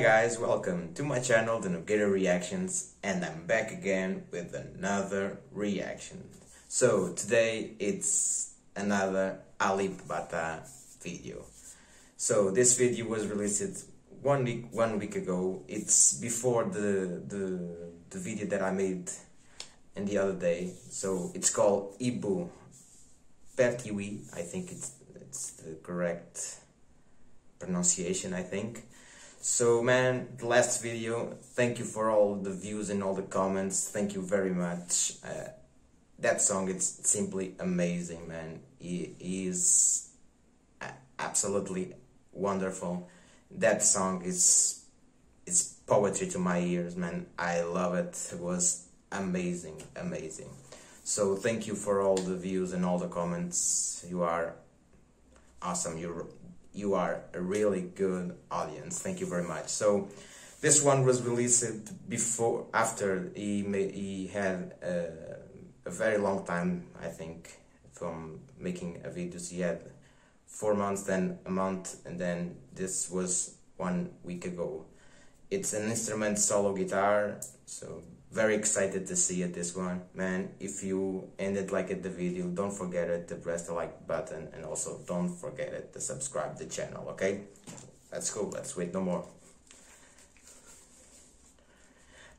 guys, welcome to my channel, The Nogueira Reactions, and I'm back again with another reaction. So, today it's another Alip Ba video. So, this video was released one week, one week ago. It's before the, the, the video that I made in the other day. So, it's called Ibu Pertiwi, I think it's, it's the correct pronunciation, I think. So man, the last video, thank you for all the views and all the comments, thank you very much. Uh, that song is simply amazing, man. He is absolutely wonderful. That song is is poetry to my ears, man. I love it. It was amazing, amazing. So thank you for all the views and all the comments. You are awesome. You're you are a really good audience. Thank you very much. So this one was released before, after he he had a, a very long time, I think, from making a videos. He had four months, then a month, and then this was one week ago. It's an instrument solo guitar, so very excited to see it this one. Man if you ended like it the video don't forget it to press the like button and also don't forget it to subscribe the channel okay? Let's go let's wait no more.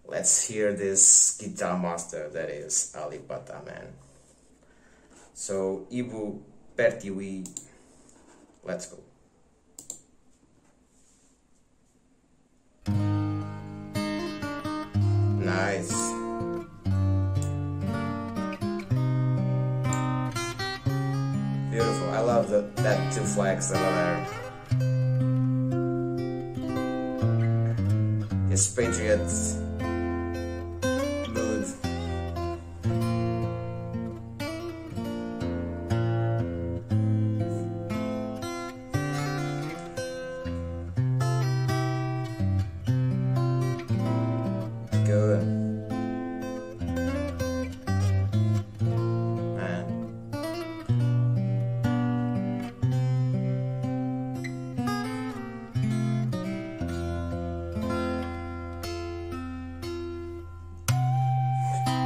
Let's hear this guitar master that is Alip Ba Ta man. So Ibu Pertiwi let's go Beautiful. I love the, that two flags that are there. His Patriots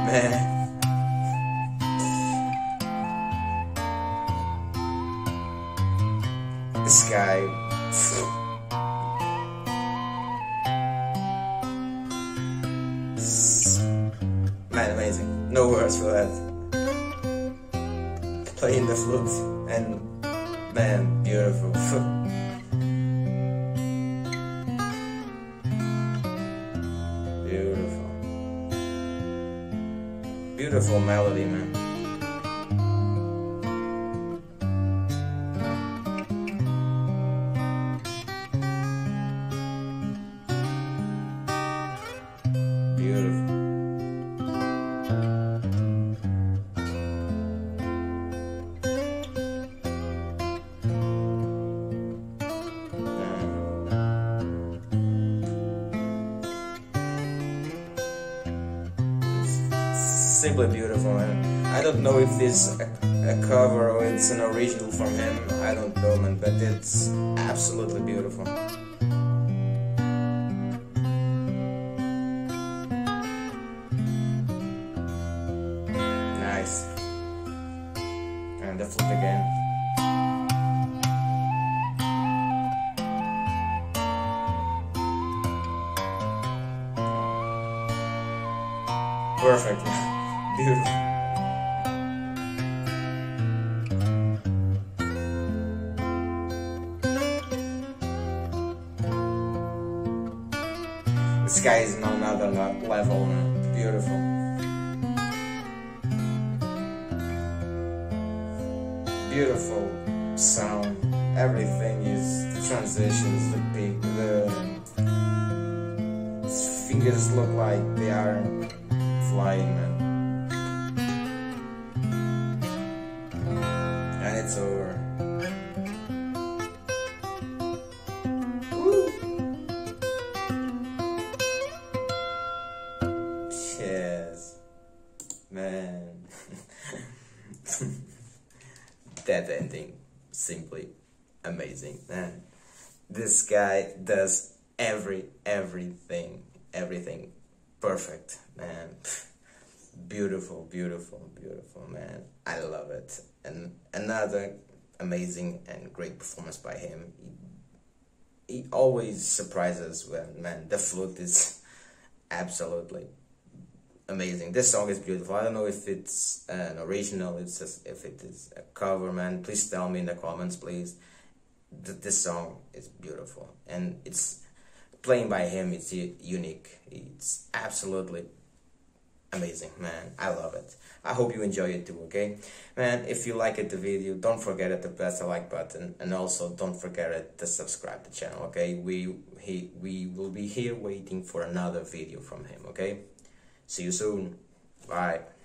man. This guy. Man, amazing. No words for that. Playing the flute and man, beautiful. beautiful melody, man. Simply beautiful and I don't know if this a, a cover or it's an original from him I don't know man but it's absolutely beautiful. Nice. And the again. Perfect Beautiful. The sky is on another level, beautiful. Beautiful sound, everything is the transitions, the beat, the fingers look like they are flying, man. It's over. Yes, man. that ending, simply amazing, man. This guy does every everything everything perfect man beautiful beautiful beautiful man i love it and another amazing and great performance by him. He, he always surprises when man the flute is absolutely amazing. This song is beautiful. I don't know if it's an original it's just, if it is a cover man. Please tell me in the comments please Th- this song is beautiful. And it's playing by him it's unique. It's absolutely amazing man. I love it. I hope you enjoy it too okay? Man if you like it the video don't forget it to press the like button and also don't forget it to subscribe to the channel okay? We he we will be here waiting for another video from him okay? See you soon. Bye